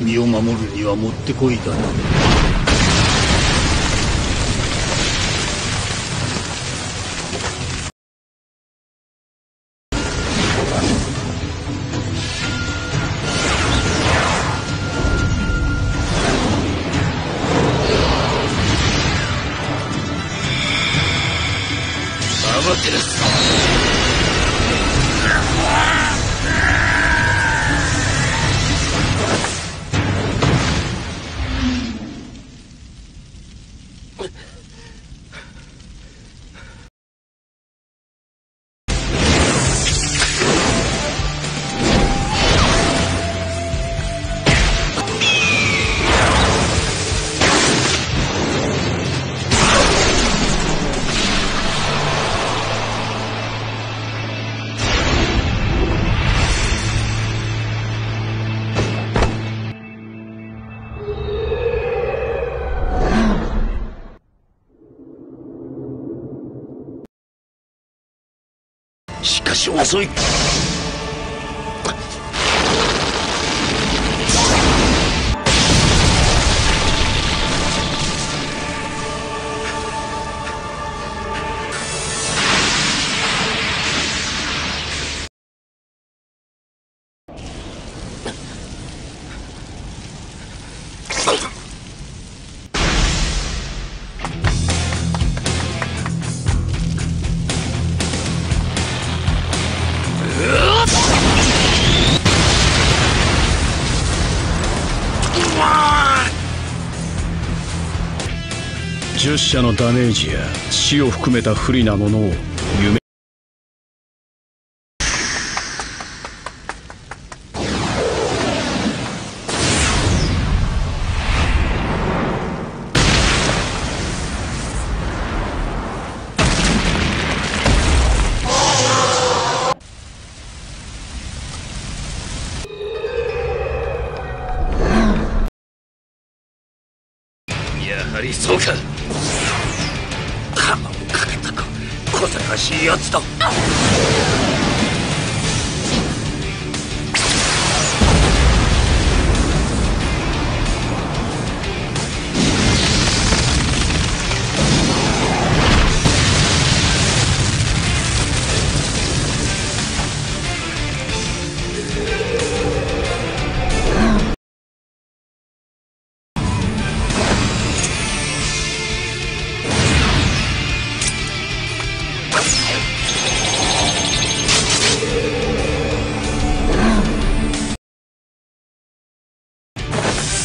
身を守るにはもってこいだな。しかし遅い10社のダメージや死を含めた不利なものを夢やはりそうか鎌をかけたか小賢しいやつだ。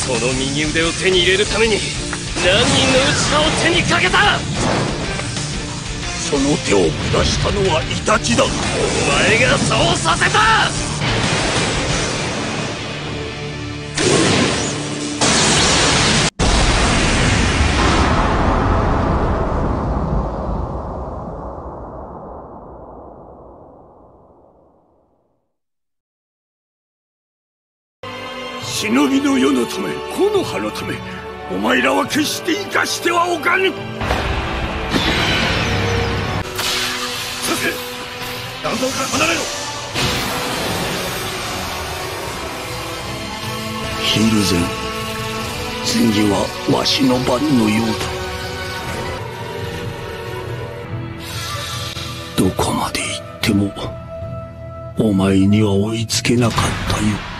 その右腕を手に入れるために何人の内さを手にかけた？その手を下したのはイタチだ。お前がそうさせた忍びの世のため木の葉のためお前らは決して生かしてはおかぬさせ弾道から離れろヒールゼン次はわしの番のようだ。どこまで行ってもお前には追いつけなかったよ。